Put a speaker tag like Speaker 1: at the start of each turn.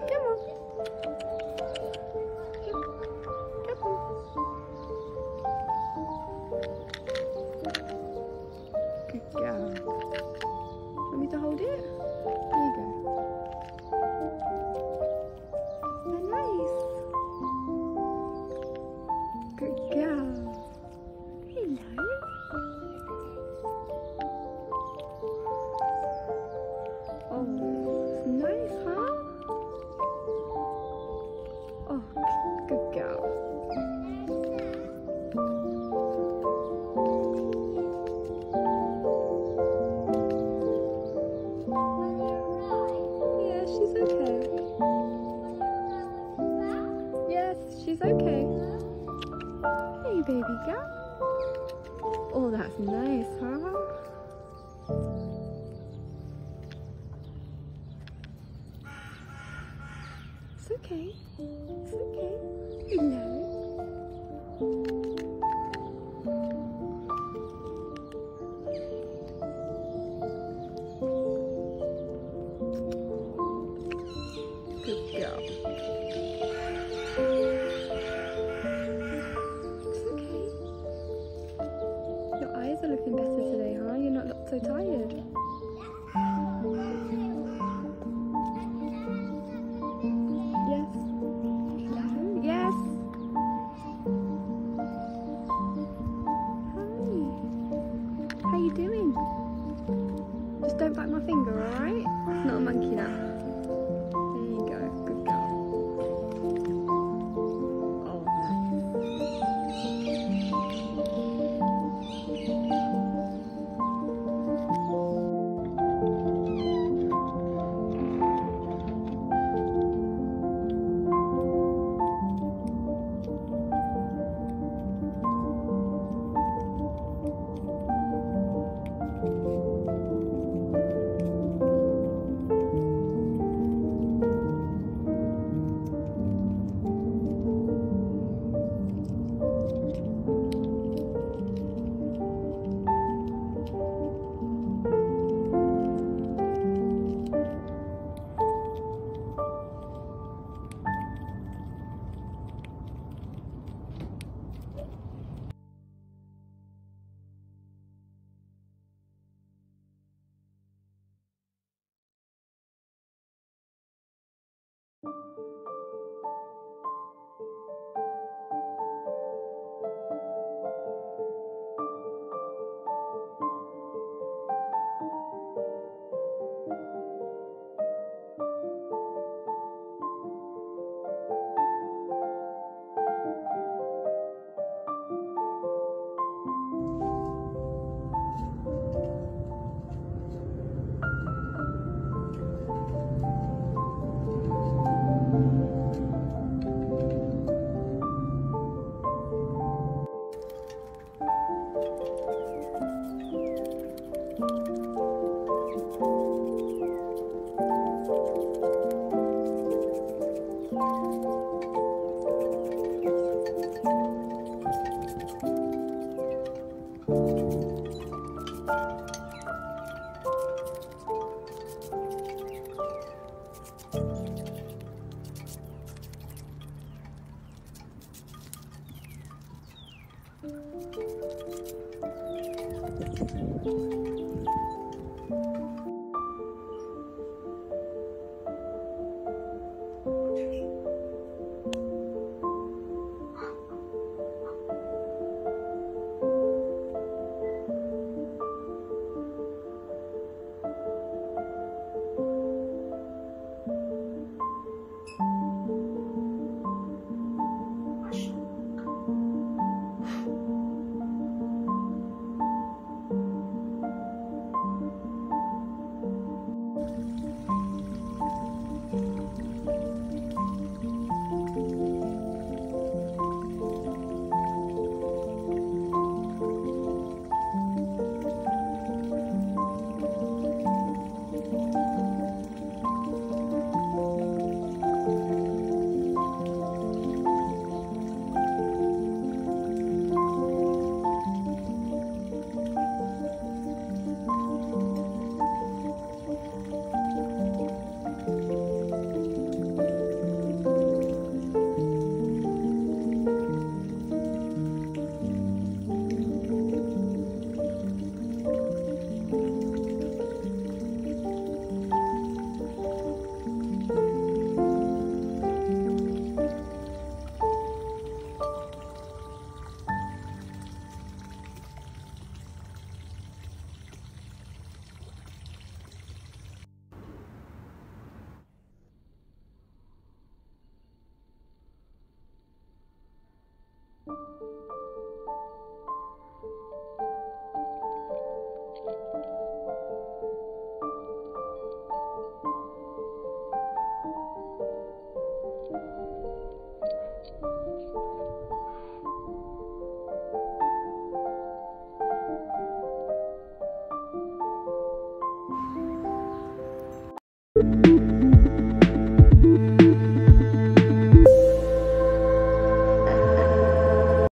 Speaker 1: Come on. Come on. Good girl. Want me to hold it? There you go. Okay? Hey, baby girl. Oh, that's nice, huh? It's okay. It's okay. Hello. Are looking better today, huh? You're not so tired. Yes. Yes. Hi. How are you doing? Just don't bite my finger, alright? Not a monkey now.